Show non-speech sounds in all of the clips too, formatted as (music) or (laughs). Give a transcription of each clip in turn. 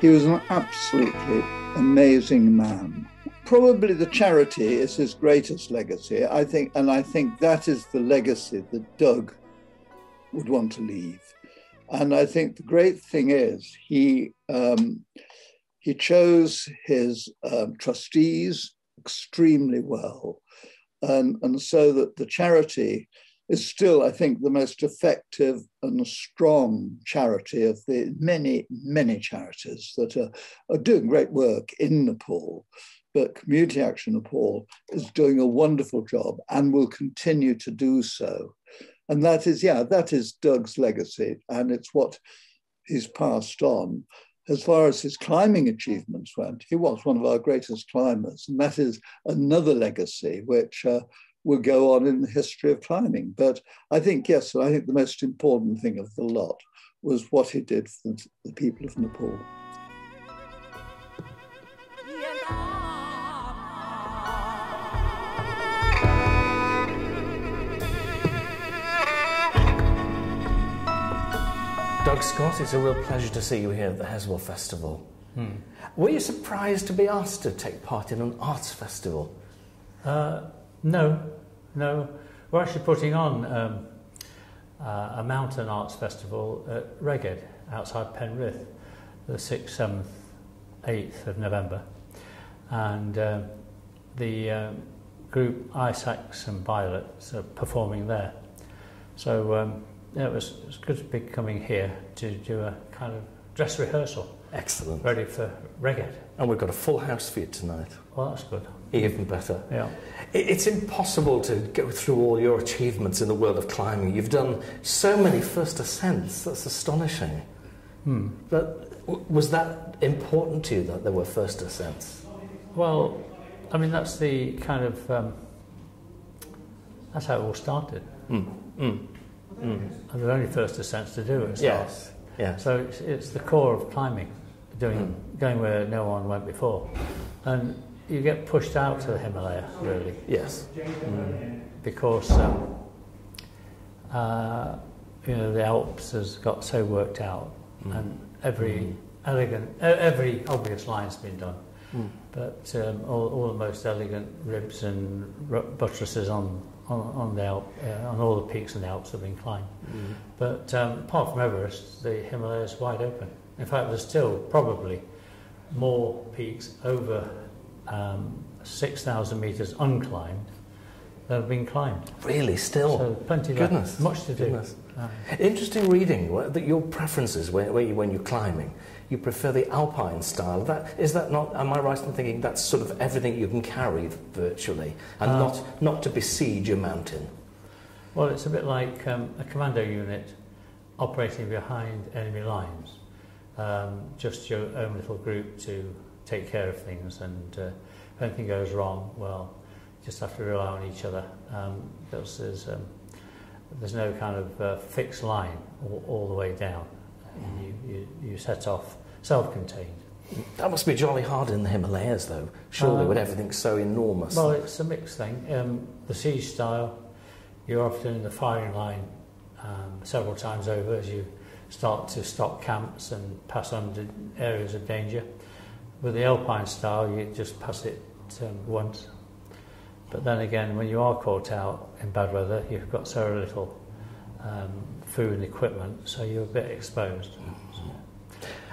He was an absolutely amazing man. Probably the charity is his greatest legacy, I think, and I think that is the legacy that Doug would want to leave. And I think the great thing is he um, he chose his um, trustees extremely well, and, and so that the charity is still, I think, the most effective and strong charity of the many, many charities that are, are doing great work in Nepal. But Community Action Nepal is doing a wonderful job and will continue to do so. And that is, yeah, that is Doug's legacy, and it's what he's passed on. As far as his climbing achievements went, he was one of our greatest climbers, and that is another legacy which uh, will go on in the history of climbing. But I think, yes, I think the most important thing of the lot was what he did for the people of Nepal. Doug Scott, it's a real pleasure to see you here at the Heswall Festival. Hmm. Were you surprised to be asked to take part in an arts festival? Uh, no, no. We're actually putting on um, uh, a mountain arts festival at Rheged outside Penrith, the 6th, 7th, 8th of November. And uh, the uh, group Isaacs and Violets are performing there. So um, yeah, it, was, it was good to be coming here to do a kind of dress rehearsal. Excellent. Ready for Rheged. And we've got a full house for you tonight. Well, that's good. Even better. Yeah. It's impossible to go through all your achievements in the world of climbing. You've done so many first ascents. That's astonishing. Hmm. But was that important to you that there were first ascents? Well, I mean, that's the kind of um, that's how it all started. Mm. Mm. Mm. And there were only first ascents to do it. Yes. Yeah. So it's, it's, the core of climbing, doing going where no one went before, and you get pushed out to the Himalaya, really. Yes. Mm. Because, um, uh, you know, the Alps has got so worked out mm. and every mm. elegant, every obvious line's been done. Mm. But um, all, all the most elegant ribs and buttresses on, on, on, the Alp, uh, on all the peaks in the Alps have been climbed. Mm. But um, apart from Everest, the Himalayas is wide open. In fact, there's still probably more peaks over um, 6,000 metres unclimbed that have been climbed. Really, still? So plenty Goodness. Much to do. Goodness. Interesting reading that your preferences when, when you're climbing. You prefer the alpine style. That, is that not, am I right in thinking that's sort of everything you can carry virtually and uh, not, not to besiege a mountain? Well, it's a bit like um, a commando unit operating behind enemy lines. Um, just your own little group to take care of things and uh, if anything goes wrong, well, you just have to rely on each other. Um, there's, um, there's no kind of uh, fixed line all, all the way down. You, you, you set off self-contained. That must be jolly hard in the Himalayas, though, surely, um, with everything so enormous. Well, it's a mixed thing. Um, the siege style, you're often in the firing line um, several times over as you start to stop camps and pass under areas of danger. With the alpine style, you just pass it um, once. But then again, when you are caught out in bad weather, you've got so little um, food and equipment, so you're a bit exposed.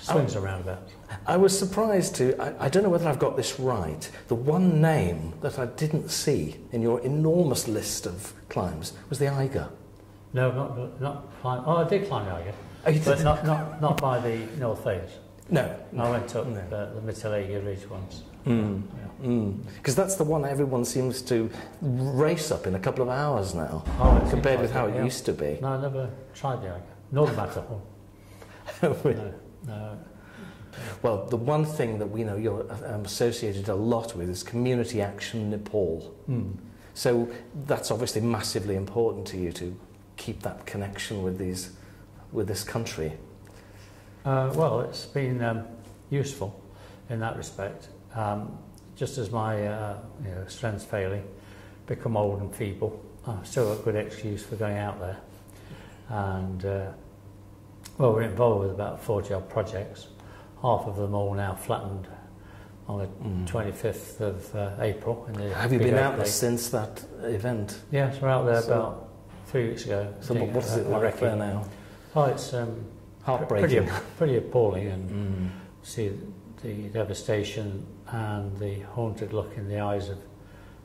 So swings around about. I was surprised to, I, I don't know whether I've got this right, the one name that I didn't see in your enormous list of climbs was the Eiger. No, not, not climb. Oh, I did climb the Eiger. Oh, but not, not, not by the North Face. No. I went up no. the, the Mittellegi Ridge once. Because mm. yeah. mm. that's the one everyone seems to race up in a couple of hours now, oh, compared with how it yeah. used to be. No, I never tried the Eiger. Nor the Matterhorn. (laughs) no, no. Well, the one thing that we know you're um, associated a lot with is community action Nepal. Mm. So that's obviously massively important to you to keep that connection with these, with this country. Uh, well, it's been um, useful in that respect. Um, just as my uh, you know, strength's failing, become old and feeble, I've still got a good excuse for going out there. And, uh, well, we're involved with about 40 odd projects half of them all now flattened on the Mm. 25th of uh, April. In the Have you been out there since that event? Yes, we're out there So- about three weeks ago. So what is it like there now? Oh, it's um, Heartbreaking. pretty, pretty appalling and Mm. see the devastation and the haunted look in the eyes of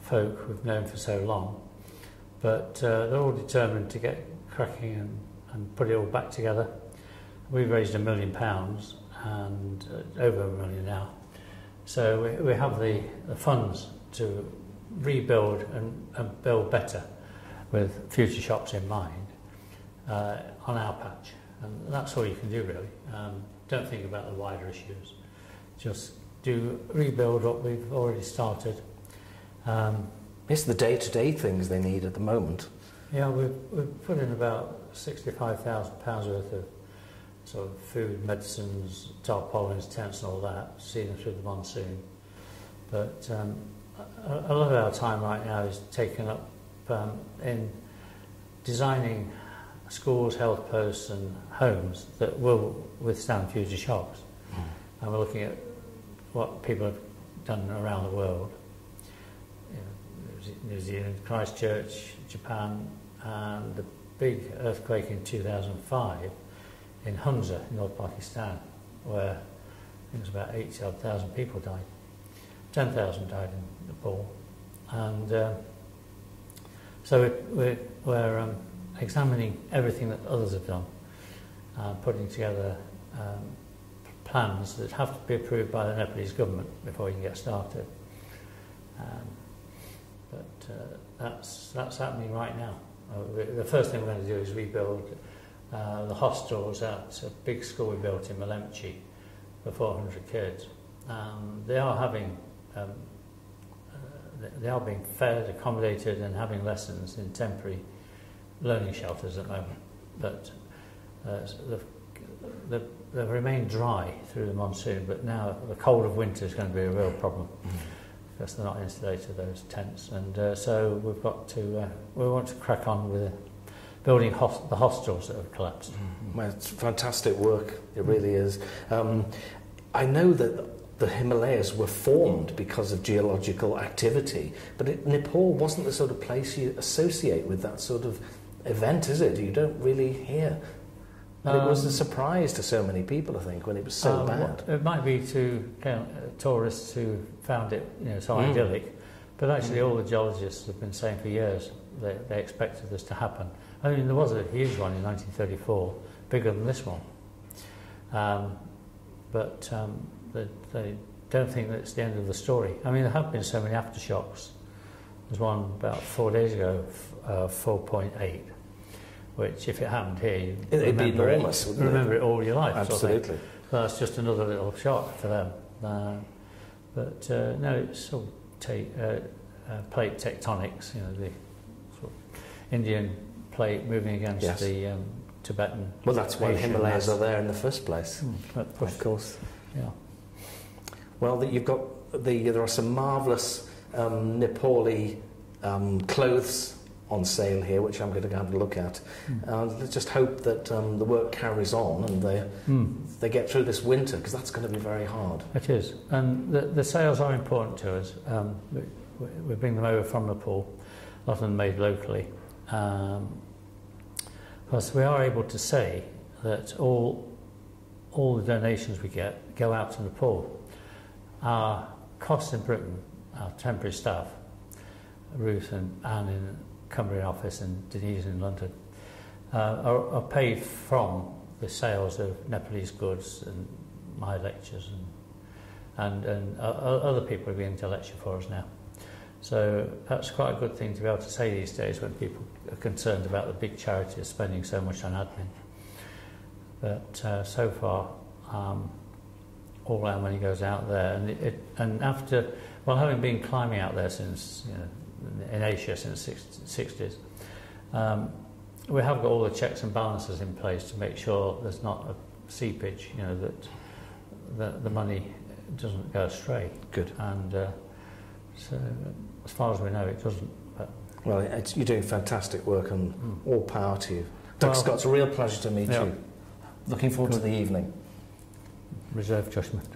folk we've known for so long. But uh, they're all determined to get cracking and, and put it all back together. We've raised a million pounds and uh, over a million now. So we, we have the, the funds to rebuild and, and build better with future shops in mind uh, on our patch. And that's all you can do really. Um, don't think about the wider issues. Just do rebuild what we've already started. Um, It's the day-to-day things they need at the moment. yeah, we've, we've put in about £65,000 worth of sort of food, medicines, tarpaulins, tents and all that, see them through the monsoon. But um, a, a lot of our time right now is taken up um, in designing schools, health posts and homes that will withstand future shocks. And we're looking at what people have done around the world. You know, New Zealand, Christchurch, Japan, and the big earthquake in 2005 in Hunza, in North Pakistan, where I think it was about 8,000 people died. 10,000 died in Nepal. And um, so we're, we're, we're um, examining everything that others have done, uh, putting together um, plans that have to be approved by the Nepalese government before you can get started. Um, but uh, that's, that's happening right now. Uh, the first thing we're going to do is rebuild uh, the hostels at a big school we built in Melamchi for 400 kids. Um, they are having, um, uh, they- they are being fed, accommodated, and having lessons in temporary learning shelters at the moment. But uh, the, the, they've remained dry through the monsoon, but now the cold of winter is going to be a real problem because they're not insulated those tents, and uh, so we've got to uh, we want to crack on with building the hostels that have collapsed. Well, it's fantastic work. It really is. Um, I know that the Himalayas were formed because of geological activity, but it, Nepal wasn't the sort of place you associate with that sort of event, is it? You don't really hear. And it was a Um, surprise to so many people, I think, when it was so Um, bad. It might be to uh, tourists who found it you know so Mm. idyllic, but actually Mm. all the geologists have been saying for years they, they expected this to happen. I mean, there was a huge one in 1934, bigger than this one, um, but um, they, they don't think that it's the end of the story. I mean, there have been so many aftershocks. There's one about four days ago, f- uh, 4.8, which if it happened here, you It- it'd be remember enormous, it, wouldn't it? remember it all your life. sort of. Absolutely. That's just another little shock for them. Uh, but uh, no, it's all ta- uh, uh, plate tectonics, you know, the sort of Indian plate moving against Yes. the um, Tibetan. Well, that's why the Himalayas are there in the first place. Push- Of course. Yeah. Well, the, you've got the there are some marvellous um, Nepali um, clothes on sale here, which I'm going to go and have a look at. Hmm. Uh, let's just hope that um, the work carries on and they Hmm. they get through this winter because that's going to be very hard. It is, and the, the sales are important to us. Um, we, we bring them over from Nepal, a lot of them made locally. Um, plus, we are able to say that all all the donations we get go out to Nepal. Our costs in Britain, our temporary staff, Ruth and Anne in Cumbrian office and Denise in London, uh, are, are paid from the sales of Nepalese goods and my lectures and and, and other people are beginning to lecture for us now. So that's quite a good thing to be able to say these days when people are concerned about the big charities spending so much on admin. But uh, so far, um, all our money goes out there, and it, it, and after well, having been climbing out there since you know in Asia since the 60s, um, we have got all the checks and balances in place to make sure there's not a seepage, you know, that the, the money doesn't go astray. Good. And uh, so, as far as we know, it doesn't. Well, you're doing fantastic work and Mm. all power to you. Doug Well- Scott, it's a real pleasure to meet Yeah. you. Looking forward to the evening. reserve judgment.